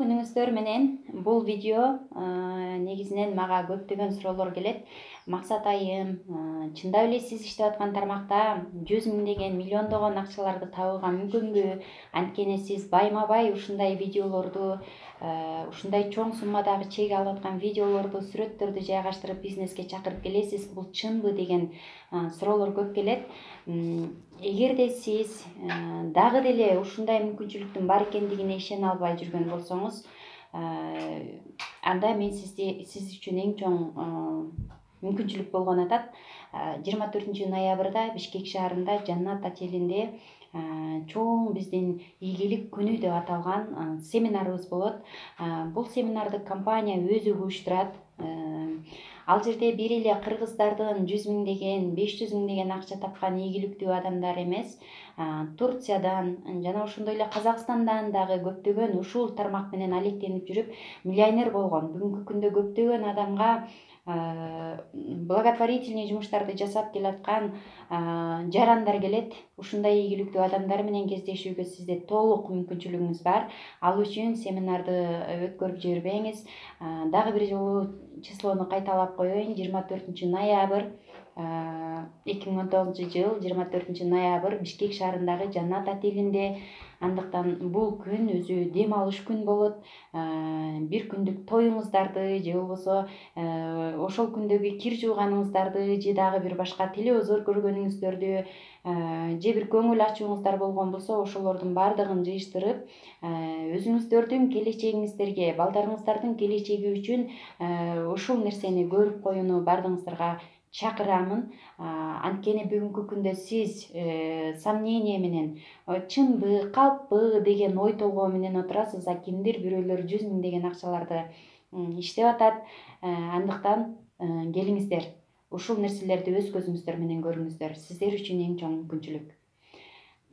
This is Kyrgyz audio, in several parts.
күнүңүздөр менен бул видео негизинен мага көптөгөн суроолор келет. Максат айым чындап эле сиз иштеп аткан тармакта жүз миңдеген миллиондогон акчаларды табууга мүмкүнбү анткени сиз байма бай ушундай видеолорду ушундай чоң суммадагы чек алып аткан видеолорду сүрөттөрдү жайгаштырып бизнеске чакырып келесиз. Бул чынбы деген суроолор көп келет. Эгерде сиз дагы деле ушундай мүмкүнчүлүктүн бар экендигине ишене албай жүргөн болсоңуз анда мен сизди сиз үчүн эң чоң мүмкүнчүлүк болгон атат. Жыйырма төртүнчү ноябрда бишкек шаарында жаннат отелинде чоң биздин ийгилик күнү деп аталган семинарыбыз болот. Бул семинарды компания өзү уюштурат ал жерде бир эле кыргыздардын жүз миңдеген беш жүз миңдеген акча тапкан ийгиликтүү адамдар эмес. Турциядан жана ошондой эле казакстандан дагы көптөгөн ушул тармак менен алектенип жүрүп миллионер болгон бүгүнкү күндө көптөгөн адамга благотворительный жумуштарды жасап келаткан жарандар келет. Ушундай ийгиликтүү адамдар менен кездешүүгө сизде толук мүмкүнчүлүгүңүз бар. Ал үчүн семинарды өткөрүп жибербеңиз. Дагы бир жолу числону кайталап коеюн. Жыйырма төртүнчү ноябрь эки миң он тогузунчу жыл жыйырма төртүнчү ноябрь бишкек шаарындагы жаннат отелинде андыктан бул күн өзү дем алыш күн болот. Бир күндүк тоюңуздарды же болбосо ошол күндөгү кир жууганыңыздарды же дагы бир башка телевизор көргөнүңүздөрдү же бир көңүл ачууңуздар болгон болсо ошолордун баардыгын жыйыштырып өзүңүздөрдүн келечегиңиздерге балдарыңыздардын келечеги үчүн ушул нерсени көрүп коюуну баардыгыңыздарга чакырамын. Анткени бүгүнкү күндө сиз э, сомнение менен чынбы калппы деген ой толгоо менен отурасыз а кимдир бирөөлөр жүз миңдеген акчаларды иштеп атат э, андыктан э, келиңиздер. Ушул нерселерди өз көзүңүздөр менен көрүңүздөр. Сиздер үчүн эң чоң мүмкүнчүлүк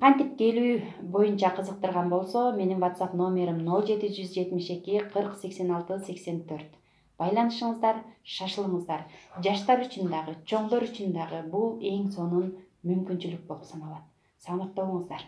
кантип келүү боюнча кызыктырган болсо менин whatsapp номерим ноль жети жүз жетимиш эки кырк сексен алты сексен төрт байланышыңыздар шашылыңыздар. Жаштар үчүн дагы чоңдор үчүн дагы бул эң сонун мүмкүнчүлүк болуп саналат болуңуздар